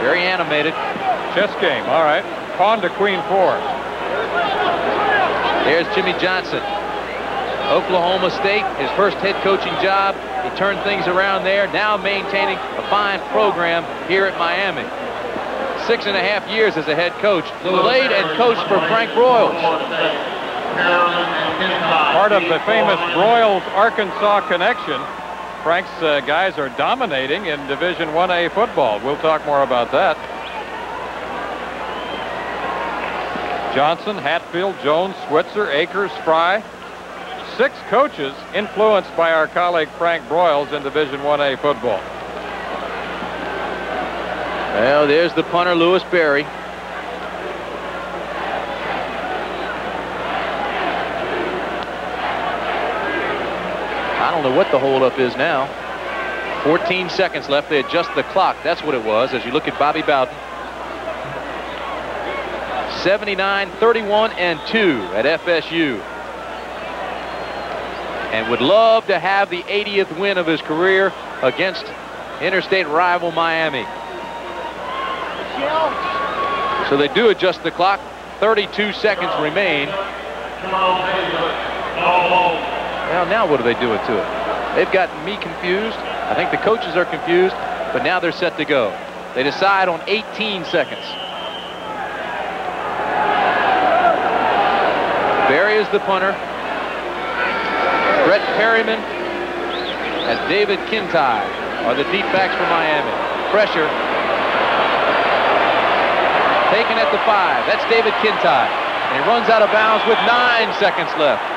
Very animated. Chess game, all right. Pawn to queen four. There's Jimmy Johnson. Oklahoma State, his first head coaching job. He turned things around there, now maintaining a fine program here at Miami. Six and a half years as a head coach. Played and coached for Frank Broyles. Part of the famous Broyles-Arkansas connection. Frank's uh, guys are dominating in Division 1A football. We'll talk more about that. Johnson, Hatfield, Jones, Switzer, Akers, Fry. Six coaches influenced by our colleague Frank Broyles in Division 1A football. Well, there's the punter, Louis Berry. I don't know what the holdup is now. 14 seconds left. They adjust the clock. That's what it was as you look at Bobby Bowden. 79, 31, and 2 at FSU. And would love to have the 80th win of his career against interstate rival Miami. So they do adjust the clock. 32 seconds remain. Well, now what do they do it to it? They've gotten me confused. I think the coaches are confused, but now they're set to go. They decide on 18 seconds. Berry is the punter. Brett Perriman and David Kintai are the deep backs for Miami. Pressure. Taken at the five. That's David Kintai. And he runs out of bounds with nine seconds left.